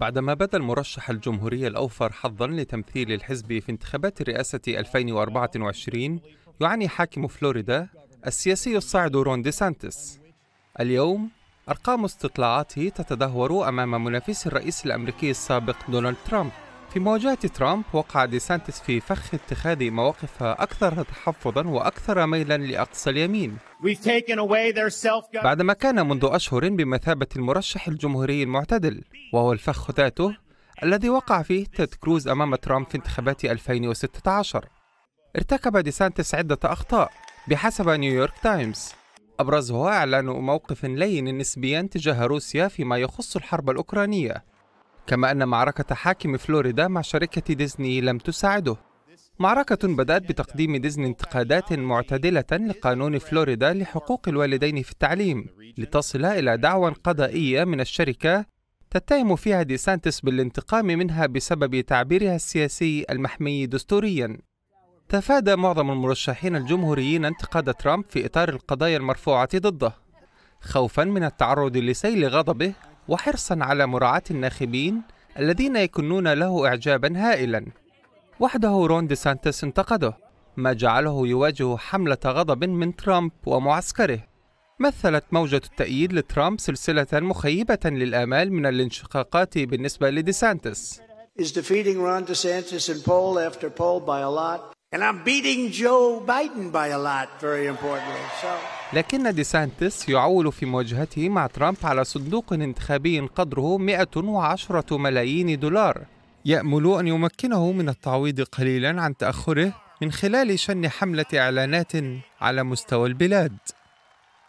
بعدما بدا المرشح الجمهوري الأوفر حظا لتمثيل الحزب في انتخابات الرئاسة 2024 يعاني حاكم فلوريدا السياسي الصاعد رون دي سانتس اليوم أرقام استطلاعاته تتدهور أمام منافس الرئيس الأمريكي السابق دونالد ترامب. في مواجهة ترامب وقع دي سانتس في فخ اتخاذ مواقف أكثر تحفظا وأكثر ميلا لأقصى اليمين. بعدما كان منذ أشهر بمثابة المرشح الجمهوري المعتدل وهو الفخ ذاته الذي وقع فيه تيد كروز أمام ترامب في انتخابات 2016 ارتكب دي سانتس عدة أخطاء بحسب نيويورك تايمز أبرزها إعلان موقف لين نسبيا تجاه روسيا فيما يخص الحرب الأوكرانية. كما أن معركة حاكم فلوريدا مع شركة ديزني لم تساعده. معركة بدأت بتقديم ديزني انتقادات معتدلة لقانون فلوريدا لحقوق الوالدين في التعليم لتصل إلى دعوى قضائية من الشركة تتهم فيها دي سانتس بالانتقام منها بسبب تعبيرها السياسي المحمي دستوريا. تفادى معظم المرشحين الجمهوريين انتقاد ترامب في إطار القضايا المرفوعة ضده خوفا من التعرض لسيل غضبه وحرصا على مراعاة الناخبين الذين يكنون له إعجابا هائلا. وحده رون دي سانتس انتقده ما جعله يواجه حملة غضب من ترامب ومعسكره. مثلت موجة التأييد لترامب سلسلة مخيبة للآمال من الانشقاقات بالنسبة لدي And I'm beating Joe Biden by a lot, very importantly. So. لكن دي سانتس يعول في مواجهته مع ترامب على صندوق انتخابي قدره 110 ملايين دولار يأمل أن يمكنه من التعويض قليلا عن تأخره من خلال شن حملة إعلانات على مستوى البلاد